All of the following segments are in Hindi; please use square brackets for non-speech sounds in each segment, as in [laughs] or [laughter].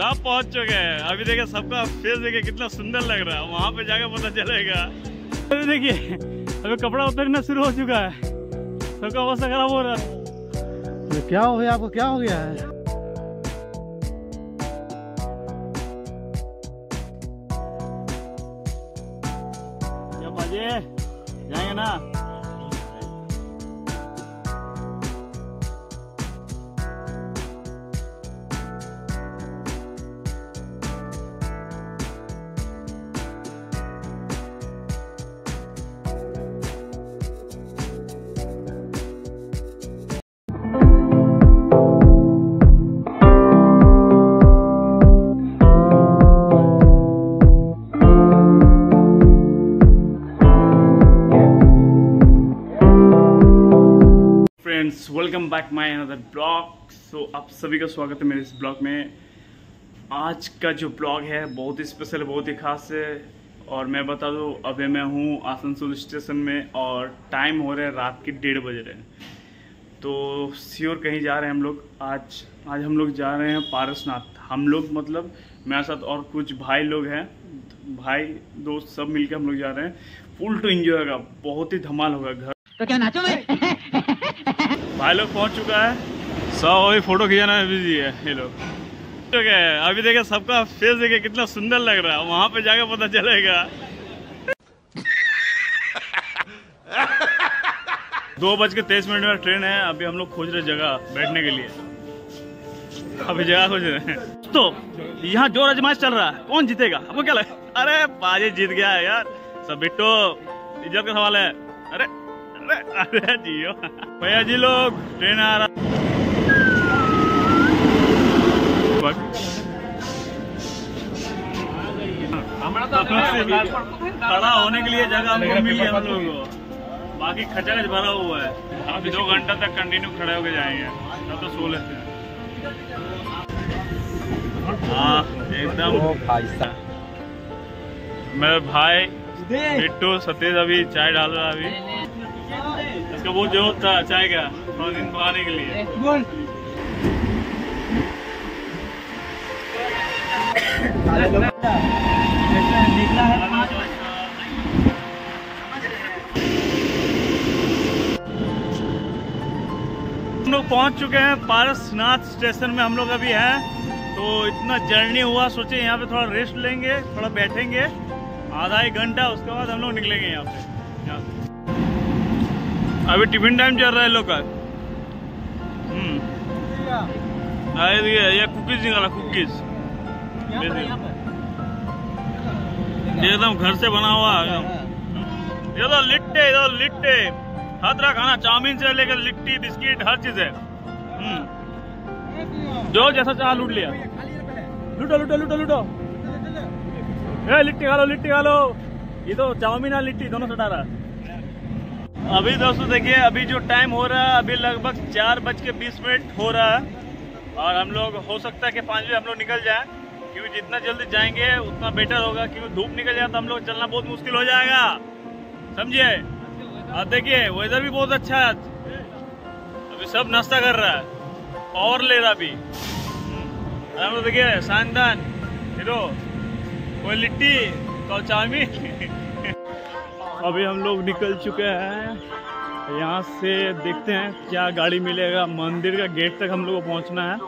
सब पहुँच चुके हैं। अभी देखिए सबका फेस देखिए कितना सुंदर लग रहा है। वहाँ पे जाके पता चलेगा। अभी देखिए अभी कपड़ा उतरना शुरू हो चुका है। सबका अवस्था खराब हो रहा है। क्या हो गया आपको? क्या हो गया है? जाएँगे ना? बैक माय अनदर ब्लॉग सो आप सभी का स्वागत है मेरे इस ब्लॉग में। आज का जो ब्लॉग है, बहुत ही स्पेशल बहुत ही खास है। और मैं बता दूँ, अभी मैं हूँ आसनसोल स्टेशन में और टाइम हो रहा है रात के डेढ़ बज रहे। हैं तो श्योर कहीं जा रहे हैं हम लोग। आज आज हम लोग जा रहे हैं पारसनाथ। हम लोग मतलब मेरे साथ और कुछ भाई लोग हैं। भाई, दोस्त सब मिलके हम लोग जा रहे हैं। फुल टू एंजॉय होगा। बहुत ही धमाल होगा घर। तो क्या नाचो भाई लोग पहुँच चुका है। सब अभी फ़ोटो खिंचाना में बिज़ी है, ये लोग। चुके हैं, अभी देखिए सबका फेस देखे कितना सुंदर लग रहा है। वहाँ पे जाके पता चलेगा। [laughs] दो बज के तेईस मिनट में ट्रेन है, अभी हम लोग खोज रहे जगह बैठने के लिए। अभी जगह खोज रहे हैं। तो यहाँ जो रजमाश चल रहा है, कौन जीतेगा? आपको क्या लगे अरे बाजी जीत गया है यार। सब बिट्टो, इज़्ज़त का सवाल है। अरे अरे जियो भैया जी लोग ट्रेन आ रहा खड़ा होने के लिए जगह हमको मिली हम लोग को बाकी खचाखच भरा हुआ है अभी दो घंटा तक कंटिन्यू खड़े होके जाएँगे तब तो सो लेते हैं हाँ। एकदम भाई मेरे भाई बिट्टू सतीश अभी चाय डाल रहा है अभी। इसका बहुत ज़रूरत था चाय का थोड़ा दिन पकाने के लिए। हम लोग पहुँच चुके हैं पारसनाथ स्टेशन में, हम लोग अभी हैं। तो इतना जर्नी हुआ, सोचे यहाँ पे थोड़ा रेस्ट लेंगे, थोड़ा बैठेंगे। आधा एक घंटा, उसके बाद हम लोग निकलेंगे यहाँ पे। अभी टिफ़िन टाइम चल रहा है लोग का। हम्म। अरे ये ये कुकीज निकाला कुकीज एकदम घर से बना हुआ तो लिट्टे ये तो लिट्टे। हर तरह खाना चाउमीन से लेकर लिट्टी बिस्किट हर चीज़ है। हम्म। जो जैसा चाह लूट लिया। लूटो लूटो लूटो लूटो। ए लिट्टी खा लो लिट्टी खा लो। ये तो चाउमीन और लिट्टी दोनों से डाला अभी दोस्तों देखिए, अभी जो टाइम हो रहा है, अभी लगभग चार बज के बीस मिनट हो रहा है। और हम लोग, हो सकता है कि पाँच बजे हम लोग निकल जाए, क्योंकि जितना जल्दी जाएँगे, उतना बेटर होगा, क्योंकि धूप निकल जाए तो हम लोग चलना बहुत मुश्किल हो जाएगा। समझिए अब देखिए वेदर भी बहुत अच्छा है। अभी सब नाश्ता कर रहा है, और ले रहा अभी। हम लोग देखिए शानदान हीरो कोई लिट्टी कोई चाउमीन। अभी हम लोग निकल चुके हैं। यहाँ से देखते हैं क्या गाड़ी मिलेगा। मंदिर का गेट तक हम लोग को पहुँचना है।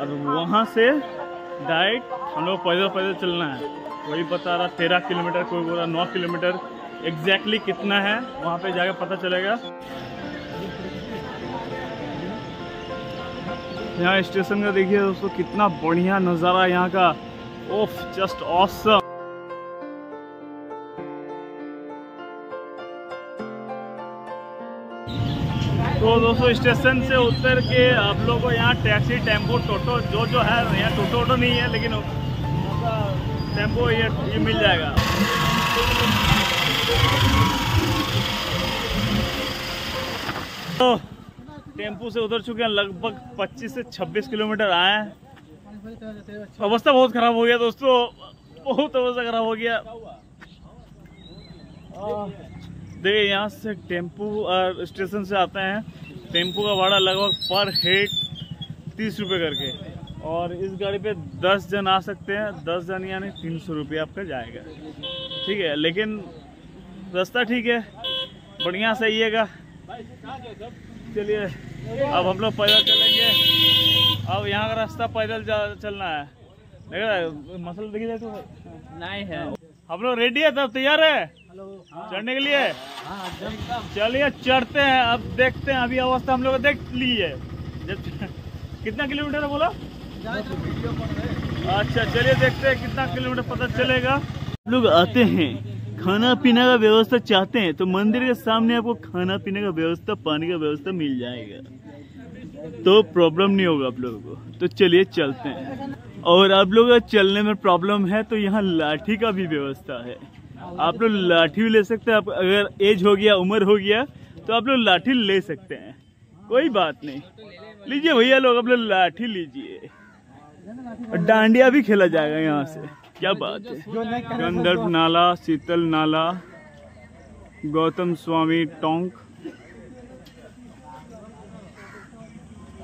और वहाँ से डायरेक्ट हम लोग पैदल पैदल चलना है। वही बता रहा, तेरह किलोमीटर, कोई बोल रहा नौ किलोमीटर। एग्जैक्टली कितना है, वहाँ पे जाके पता चलेगा। यहाँ स्टेशन का देखिए दोस्तों, कितना बढ़िया नज़ारा यहाँ का। ओफ जस्ट ऑसम तो दोस्तों स्टेशन से उतर के आप लोगों को यहाँ टैक्सी, टेंपो, टोटो, जो जो है, यहाँ टोटो टोटो नहीं है, लेकिन टेंपो ये ये मिल जाएगा। तो टेंपो से उतर चुके हैं, लगभग 25 से 26 किलोमीटर आए हैं। अवस्था बहुत खराब हो गया दोस्तों, बहुत अवस्था खराब हो गया। देखिए, यहाँ से टेंपू और स्टेशन से आते हैं। टेंपू का भाड़ा लगभग पर हेड तीस रुपये करके। और इस गाड़ी पे दस जन आ सकते हैं, दस जन यानी तीन सौ रुपये आपका जाएगा। ठीक है, लेकिन रास्ता ठीक है, बढ़िया सहीएगा चलिए, अब हम लोग पैदल चलेंगे। अब यहाँ का रास्ता पैदल चलना है। देख रहा है, मसल देखिए तो? नहीं है। हम लोग रेडी है? तब तैयार है? चढ़ने के लिए? चलिए चढ़ते हैं। अब देखते हैं। अभी अवस्था हम लोग देख ली है। [laughs] कितना किलोमीटर है बोला? अच्छा चलिए देखते हैं कितना किलोमीटर पता चलेगा। लोग आते हैं। खाना पीने का व्यवस्था चाहते हैं तो मंदिर के सामने आपको खाना पीने का व्यवस्था पानी का व्यवस्था मिल जाएगा। तो प्रॉब्लम नहीं होगा आप लोगों को। तो चलिए चलते हैं। और आप लोग चलने में प्रॉब्लम है तो यहाँ लाठी का भी व्यवस्था है। आप लोग लाठी ले सकते हैं। आप अगर एज हो गया, उम्र हो गया तो आप लोग लाठी ले सकते हैं। कोई बात नहीं। लीजिए भैया लोग, आप लोग लाठी लीजिए। और डांडिया भी खेला जाएगा यहाँ से। क्या बात है। गंधर्व नाला, शीतल नाला, गौतम स्वामी टोंक।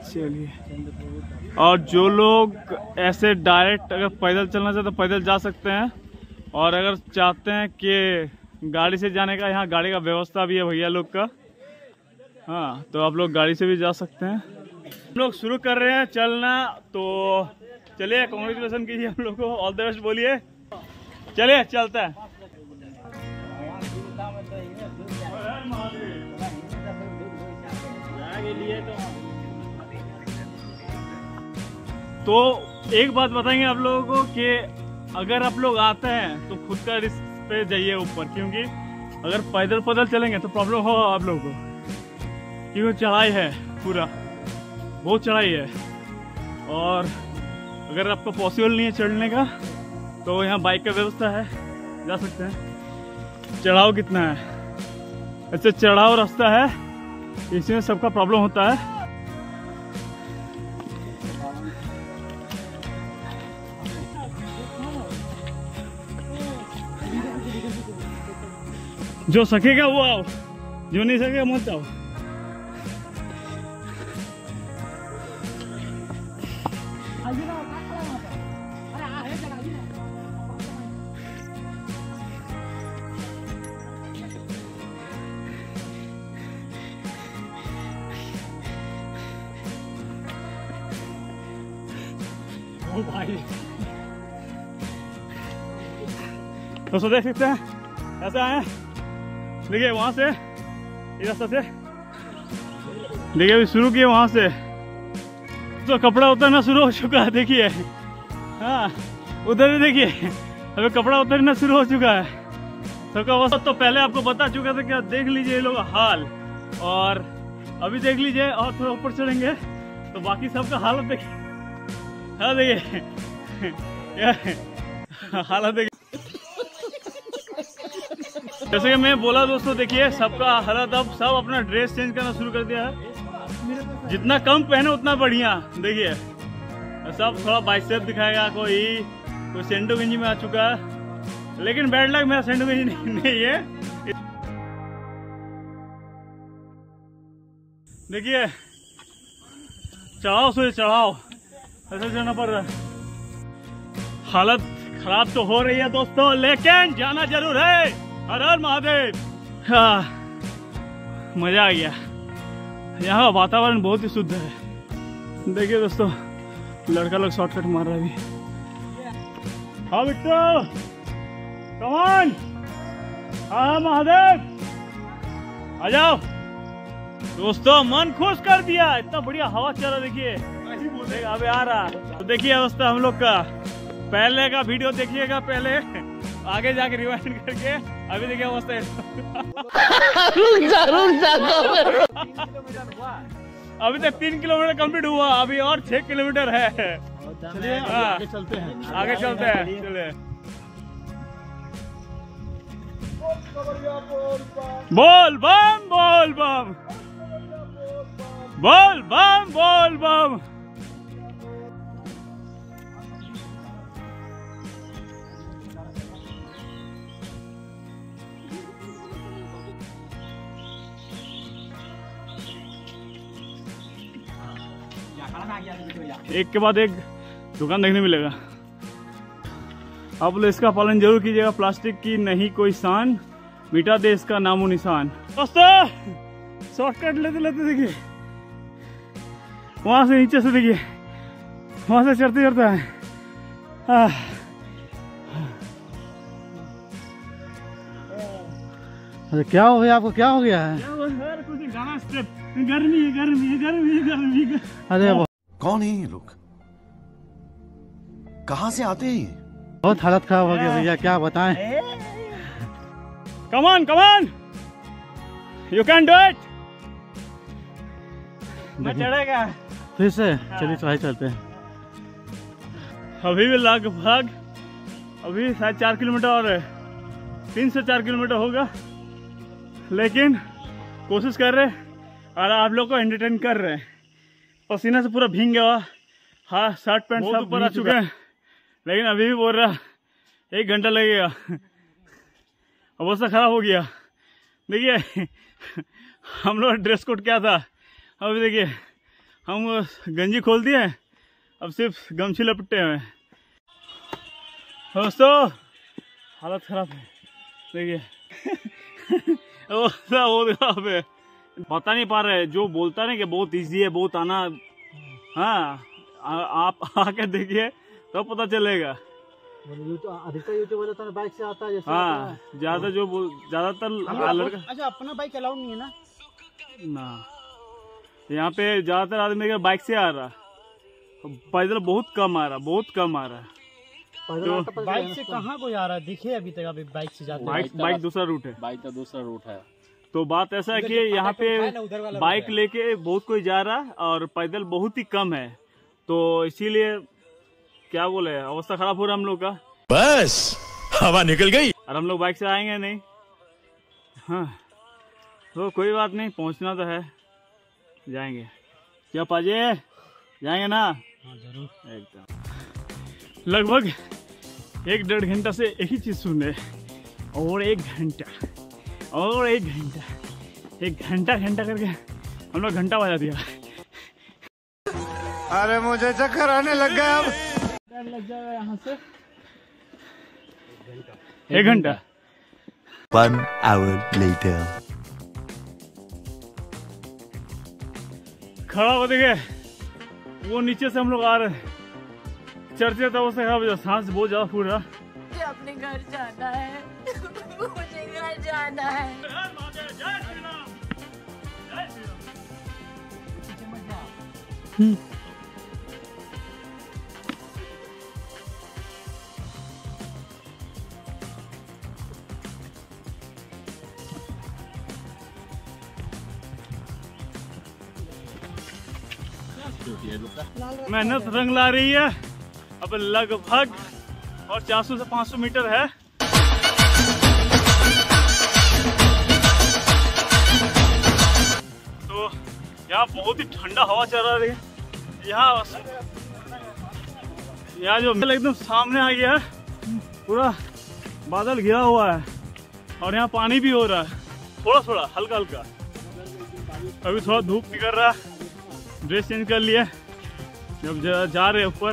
चलिए। और जो लोग ऐसे डायरेक्ट अगर पैदल चलना चाहते तो पैदल जा सकते हैं। और अगर चाहते हैं कि गाड़ी से जाने का यहाँ गाड़ी का व्यवस्था भी है भैया लोग का। हाँ तो आप लोग गाड़ी से भी जा सकते हैं। हम लोग शुरू कर रहे हैं चलना तो चलिए कॉन्ग्रेचुलेसन कीजिए हम लोग को। ऑल द बेस्ट बोलिए। चलिए चलते हैं। तो एक बात बताएँगे आप लोगों को कि अगर आप लोग आते हैं तो खुद का रिस्क पे जाइए ऊपर, क्योंकि अगर पैदल पैदल चलेंगे तो प्रॉब्लम होगा आप लोगों को। क्योंकि चढ़ाई है पूरा, बहुत चढ़ाई है। और अगर आपको पॉसिबल नहीं है चढ़ने का तो यहाँ बाइक का व्यवस्था है, जा सकते हैं। चढ़ाव कितना है? ऐसे चढ़ाव रास्ता है, इसमें सबका प्रॉब्लम होता है। जो सकेगा वो आओ। जो नहीं सकेगा मत आओ। दोस्तों देख सकते हैं? ऐसे आए हैं। देखिए, वहाँ से इस रास्ता से। देखिए, अभी शुरू किए वहाँ से। तो कपड़ा उतरना शुरू हो चुका है, देखिए। हाँ उधर भी देखिए। अभी कपड़ा उतरना शुरू हो चुका है। सबका अवस्था तो पहले आपको बता चुका था क्या देख लीजिए ये लोग हाल। और अभी देख लीजिए, और थोड़ा ऊपर चढ़ेंगे तो बाकी सबका हालत देखिए हाँ देखिए। [laughs] हालत देखिए जैसे कि मैं बोला दोस्तों देखिए सबका हालत अब सब अपना ड्रेस चेंज करना शुरू कर दिया है। जितना कम पहने उतना बढ़िया देखिए। सब थोड़ा बाइसेप दिखाएगा कोई कोई सेंडो गंजी में आ चुका है। लेकिन बैड लक मेरा सेंडो गंजी नहीं, है। देखिए चढ़ाओ सो चढ़ाओ। ऐसे जाना पड़ रहा हालत खराब तो हो रही है दोस्तों लेकिन जाना ज़रूर है। हर हर महादेव। हाँ मज़ा आ गया। यहाँ वातावरण बहुत ही शुद्ध है। देखिए दोस्तों लड़का लोग शॉर्टकट मार रहा है अभी। हाँ बिट्टू कमान हाँ महादेव! आ जाओ। दोस्तों मन खुश कर दिया। इतना बढ़िया हवा चल रहा देखिए। देख, अबे आ रहा। तो देखिए दोस्तों हम लोग का पहले का वीडियो देखिएगा पहले। आगे जाके रिवाइंड करके। अभी देखिए मस्त है। रुक जा रुक अवस्था अभी तक तीन किलोमीटर कंप्लीट हुआ अभी और छह किलोमीटर है। हाँ, आगे चलते हैं। आगे चलते हैं चलिए। बोल बम बोल बम। बोल बम बोल बम। एक के बाद एक दुकान देखने मिलेगा। आप लोग इसका पालन ज़रूर कीजिएगा। प्लास्टिक की नहीं कोई शान मिटा दे इसका नामो निशान। दोस्तों शॉर्टकट लेते लेते देखिए। वहाँ से नीचे से देखिए। वहाँ से चढ़ते चढ़ता है। अरे क्या हो गया आपको? क्या हो गया है? गर्मी है गर्मी है गर्मी है गर्मी अरे कौन है ये लोग? कहाँ से आते हैं ये? बहुत हालत खराब हो गया भैया क्या बताएँ? on! You can do it! मैं चढ़ेगा। फिर से चलिए चढ़ाई चलते हैं। अभी भी लगभग अभी शायद चार किलोमीटर और है। तीन से चार किलोमीटर होगा। लेकिन कोशिश कर रहे हैं और आप लोग को एंटरटेन कर रहे हैं। पसीना से पूरा भींग गया हाँ शर्ट पैंट सब ऊपर आ चुके हैं। लेकिन अभी भी बोल रहा एक घंटा लगेगा। अवस्था खराब हो गया। देखिए हम लोग ड्रेस कोड क्या था। अभी देखिए हम गंजी खोल दिए अब सिर्फ़ गमछी लपटे हुए दोस्तों हालत खराब है। देखिए [laughs] बहुत खराब है। बता नहीं पा रहे जो बोलता नहीं कि बहुत इजी है बहुत आना हाँ आ- आप आके देखिए तो पता चलेगा। अधिकतर यूट्यूब तो बाइक से आता है जैसे हाँ ज़्यादा जो ज़्यादातर लड़का अच्छा अपना बाइक अलाउ नहीं है ना? ना। यहाँ पे ज़्यादातर आदमी का बाइक से आ रहा। पैदल बहुत कम आ रहा बहुत कम आ रहा। तो बाइक से कहाँ कोई आ रहा? है दिखे अभी तक अभी बाइक से जाते बाइक बाइक दूसरा रूट है। बाइक का दूसरा रूट है। तो बात ऐसा है कि यहाँ पे बाइक लेके बहुत कोई जा रहा है और पैदल बहुत ही कम है। तो इसीलिए क्या बोले अवस्था खराब हो रहा है हम लोग का। बस हवा निकल गई। और हम लोग बाइक से आएँगे नहीं। हाँ तो कोई बात नहीं पहुँचना तो है। जाएँगे। क्या पाजे? जाएँगे ना? ज़रूर। एकदम। लगभग एक डेढ़ घंटा से एक ही चीज़ सुन रहे और एक घंटा। और एक घंटा एक घंटा घंटा करके हम लोग घंटा बजा दिया। अरे मुझे चक्कर आने लग गया अब। लग जाएगा यहाँ से। एक घंटा। One hour later. खड़ा हो देखे वो नीचे से हम लोग आ रहे हैं। चढ़ते तब उससे खराब हो जाए सांस बहुत ज़्यादा फूल रहा अपने घर जाना है। जाना है। मेहनत रंग ला रही है। अब लगभग और 400 से 500 मीटर है। यहाँ बहुत ही ठंडा हवा चल रहा है। यहाँ यहाँ जो मेल एकदम सामने आ गया है पूरा बादल घिरा हुआ है और यहाँ पानी भी हो रहा है। थोड़ा थोड़ा हल्का हल्का। अभी थोड़ा धूप निकल रहा है। ड्रेस चेंज कर लिया जब जा, जा रहे ऊपर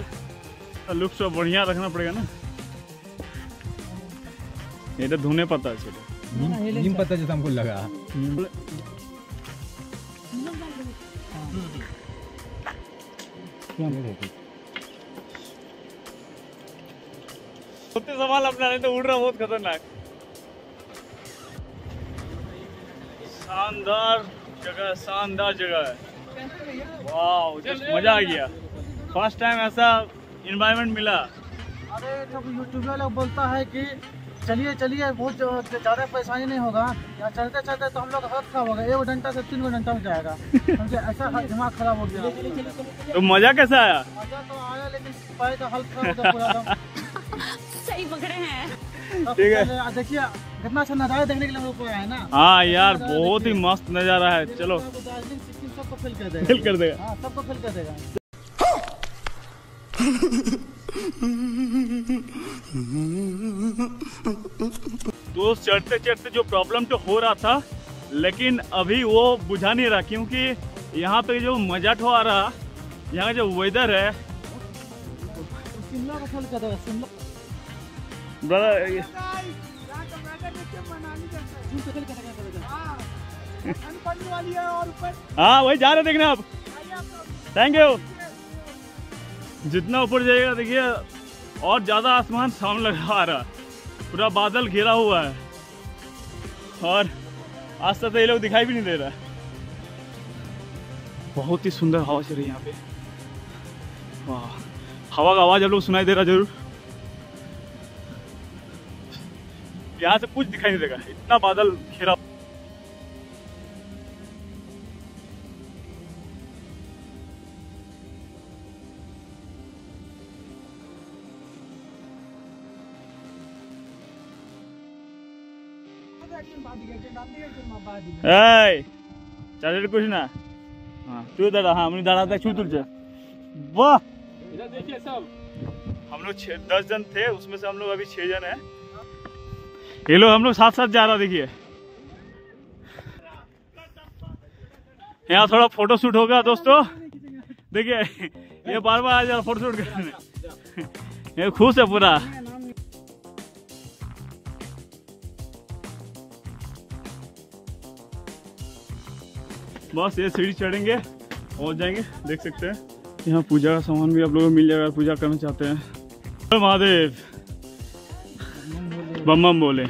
तो लुक सब बढ़िया रखना पड़ेगा ना। ये तो धुने पता चले। नीम पता जैसा हमको लगा। सोते संभाल अपना नहीं तो उड़ रहा बहुत खतरनाक। शानदार जगह शानदार जगह है। वाह मज़ा आ गया। फ़र्स्ट टाइम ऐसा इन्वायरमेंट मिला। अरे जब यूट्यूब वाला बोलता है कि चलिए चलिए बहुत ज़्यादा परेशानी नहीं होगा। यहाँ चलते चलते तो हम लोग हाथ खराब होगा एक घंटा से तीन घंटा में जाएगा। समझे ऐसा दिमाग खराब हो गया। तो मज़ा कैसा आया? मज़ा तो आया लेकिन पैर का हालत खराब हो गया पूरा एकदम। सही पकड़े हैं। ठीक है। देखिए कितना अच्छा नज़ारा देखने के लिए हम लोग है ना? हाँ यार बहुत ही मस्त नज़ारा है। चलो। सबको फेल कर देगा। फिल कर देगा। हाँ सबको फेल कर देगा। तो चढ़ते चढ़ते जो प्रॉब्लम तो हो रहा था लेकिन अभी वो बुझा नहीं रहा क्योंकि यहाँ पे जो मज़ा ठो आ रहा यहाँ जो वेदर है। है और ऊपर हाँ वही जा रहे देखने आप। थैंक यू जितना ऊपर जाएगा, देखिए, और ज़्यादा आसमान सामने लगा आ रहा। पूरा बादल घिरा हुआ है। और आज तक तो ये लोग दिखाई भी नहीं दे रहा। बहुत ही सुंदर हवा चल रही है यहाँ पे। वाह, हवा का आवाज़ आप लोग सुनाई दे रहा ज़रूर। यहाँ से कुछ दिखाई नहीं देगा। इतना बादल घिरा Hey, चालेल कुछ ना। हाँ तू दादा हाँ हमने दादा तक छू तुझे वाह! इधर देखिए सब। हम लोग दस जन थे उसमें से हम लोग अभी छह जन हैं। ये लोग हम लोग साथ साथ जा रहा देखिए। यहाँ थोड़ा फ़ोटो शूट होगा दोस्तों। देखिए ये बार बार आ जा रहा फ़ोटो शूट करने। ये खुश है पूरा। बस ये सीढ़ी चढ़ेंगे पहुँच जाएँगे, देख सकते हैं। यहाँ पूजा का सामान भी आप लोगों को मिल जाएगा, पूजा करना चाहते हैं। महादेव। बम बम बोले।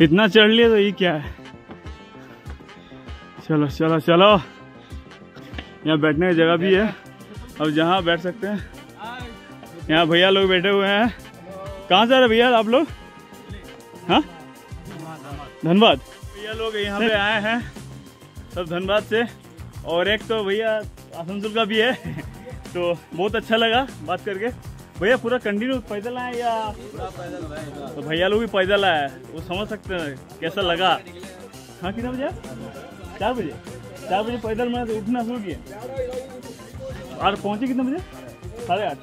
इतना चढ़ लिया तो ये क्या है? चलो चलो चलो। यहाँ बैठने की जगह भी है। अब जहाँ बैठ सकते हैं। यहाँ भैया लोग बैठे हुए हैं। कहाँ से रहे भैया आप लोग? हाँ? धन्यवाद भैया लोग यहाँ पे आए हैं। सब धनबाद से। और एक तो भैया, आसनसोल का भी है। [laughs] तो बहुत अच्छा लगा बात करके। भैया, पूरा कंटिन्यू पैदल आए या तो भैया लोग भी पैदल आए? वो समझ सकते हैं कैसा लगा। हाँ कितना बजे? चार बजे। चार बजे पैदल मैं तो उठना शुरू किए और पहुँचे कितने बजे? साढ़े आठ।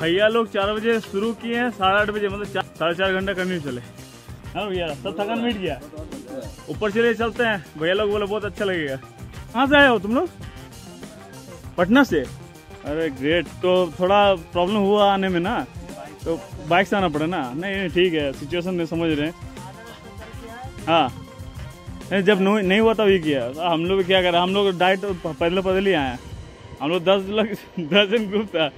भैया लोग चार बजे शुरू किए हैं, साढ़े आठ बजे मतलब साढ़े चार घंटा कंटिन्यू चले। हाँ भैया, सब थकान मिट गया। ऊपर से चले चलते हैं। भैया लोग बोले, बहुत अच्छा लगेगा। कहाँ से आए हो तुम लोग? पटना से? अरे ग्रेट तो थोड़ा प्रॉब्लम हुआ आने में ना। तो बाइक से आना पड़ा ना? नहीं ठीक है। सिचुएशन में समझ रहे हैं। हाँ। नहीं, जब नहीं हुआ तब ये किया। हम लोग क्या करें? हम लोग डाइट पैदल पैदल ही आए हम लोग दस लोग, दस जन ग्रुप था।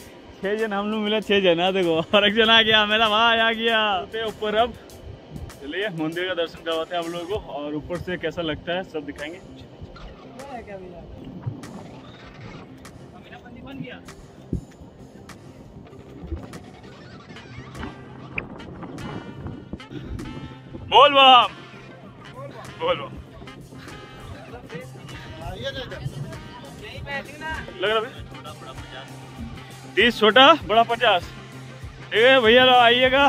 छः जन हम लोग मिला छः जन। हाँ देखो, और एक जन आ गया, मेरा भाई आ गया। ऊपर अब। चलिए, मंदिर का दर्शन करवाते हैं आप लोगों को और ऊपर से कैसा लगता है, सब दिखाएँगे। बोल बम। बोल बम। लग रहा भाई? तीस छोटा, बड़ा पचास। ठीक है भैया, आइएगा।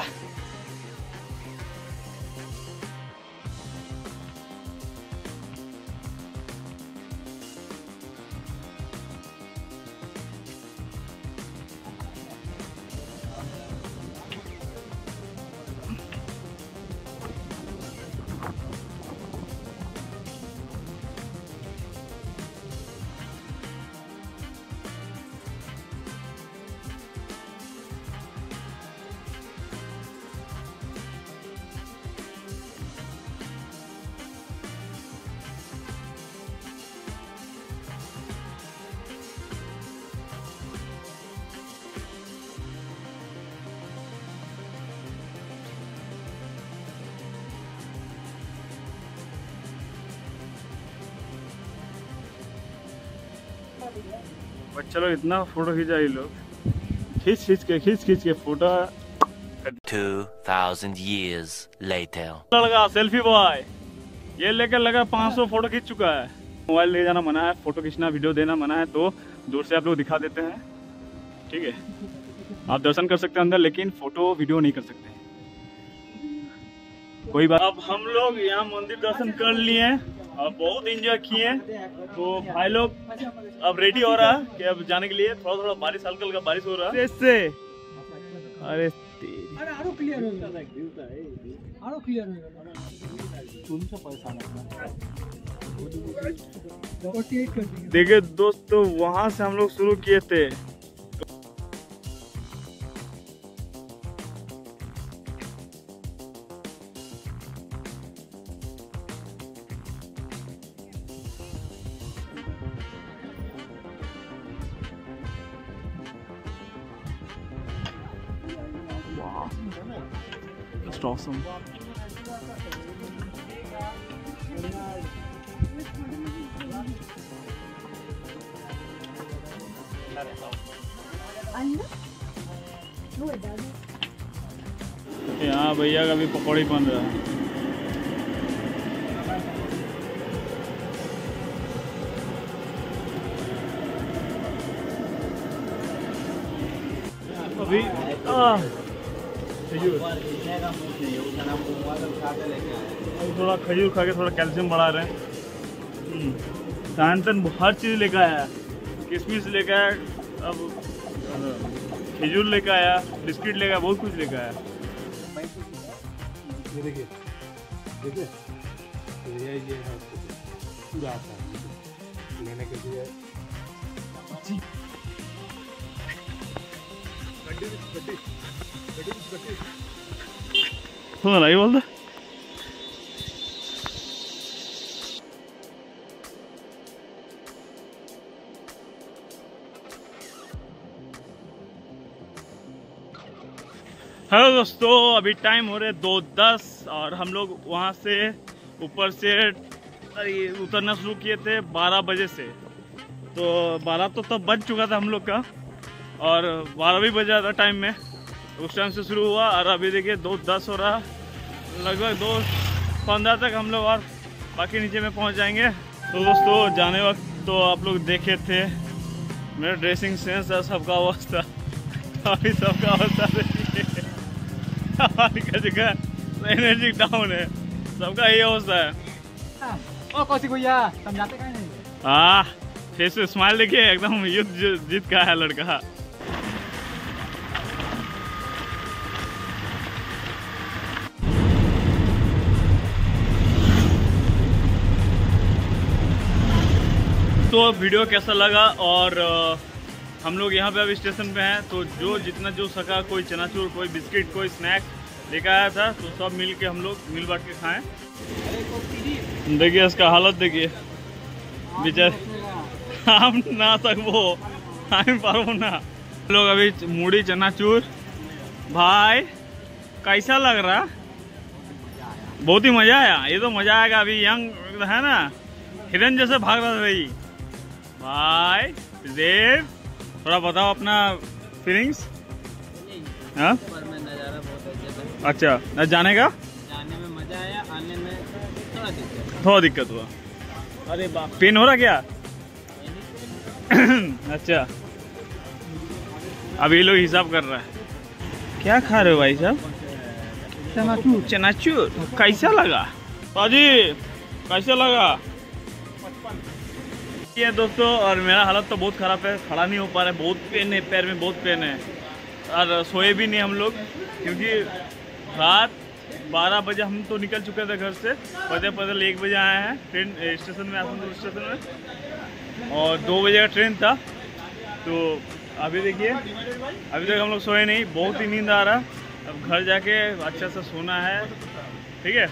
बच्चा लोग इतना फ़ोटो खींचा ये लोग। खींच खींच के खींच खींच के फ़ोटो। 2,000 years later. लगा सेल्फी बॉय ये लेकर लगा 500 फ़ोटो खींच चुका है। मोबाइल ले जाना मना है फ़ोटो खींचना वीडियो देना मना है तो दूर से आप लोग दिखा देते हैं। ठीक है? आप दर्शन कर सकते हैं अंदर लेकिन फ़ोटो वीडियो नहीं कर सकते। कोई बात अब हम लोग यहाँ मंदिर दर्शन कर लिए और बहुत इंजॉय किए हैं। तो भाई लोग अब रेडी हो रहा है कि अब जाने के लिए थोड़ा थोड़ा बारिश हल्का हल्का बारिश हो रहा। है इससे अरे अरे हो हो देखिए दोस्तों वहाँ से हम लोग शुरू किए थे। Just awesome. यहाँ भैया का भी पकौड़ी बन रहा है थोड़ा खजूर खा के थोड़ा कैल्शियम बढ़ा रहे हैं। हम्म, सनातन हर चीज़ लेकर आया किशमिश लेकर आया अब खजूर लेकर आया बिस्किट लेकर आया बहुत कुछ लेकर आया। ये देखिए देखिए ये ये है पूरा आता है। लेने के लिए। बोलते हेलो दोस्तों, अभी टाइम हो रहे दो दस और हम लोग वहाँ से ऊपर से उतरना शुरू किए थे बारह बजे से। तो बारह तो तब बज चुका था हम लोग का और बारह भी बजा था टाइम में। उस टाइम से शुरू हुआ और अभी देखिए दो दस हो रहा। लगभग दो पंद्रह तक हम लोग और बाकी नीचे में पहुँच जाएँगे। तो दोस्तों, जाने वक्त तो आप लोग देखे थे मेरा ड्रेसिंग सेंस था सबका अवस्था। [laughs] अभी सबका अवस्था देखिए। का एनर्जी डाउन है सबका यही अवस्था है ओ कौशिक भैया समझाते कहीं नहीं हाँ फेस पे स्माइल देखिए एकदम युद्ध जीत का है लड़का तो वीडियो कैसा लगा और हम लोग यहाँ पे अब स्टेशन पे हैं तो जो जितना जो सका, कोई चनाचूर, कोई बिस्किट, कोई स्नैक लेकर आया था तो सब मिल के हम लोग मिल बांट के खाएँ। देखिए इसका हालत देखिए। बेचारे हम ना सकबो हम पारबो ना। लोग अभी मूढ़ी चनाचूर। भाई, कैसा लग रहा? बहुत ही मज़ा आया। ये तो मज़ा आएगा अभी, यंग है ना? हिरन जैसे भाग रहा था भाई। भाई देव थोड़ा बताओ अपना फीलिंग्स हाँ? अच्छा न जाने का? जाने में मज़ा आया आने में थोड़ा दिक्कत थोड़ा दिक्कत हुआ। अरे बाप पेन हो रहा क्या? [coughs] अच्छा। ये लोग हिसाब कर रहा है। क्या खा रहे हो भाई साहब? चनाचूर चनाचूर कैसा लगा? पाजी कैसा लगा? ये दोस्तों, और मेरा हालत तो बहुत ख़राब है, खड़ा नहीं हो पा रहा है, बहुत पेन है, पैर में बहुत पेन है, और सोए भी नहीं हम लोग, क्योंकि रात बारह बजे हम तो निकल चुके थे घर से, पैदल पैदल एक बजे आए हैं ट्रेन स्टेशन में, आसनसोल स्टेशन में, और दो बजे का ट्रेन था तो अभी देखिए, अभी तक हम लोग सोए नहीं, बहुत ही नींद आ रहा, अब घर जाके अच्छा सा सोना है, ठीक है?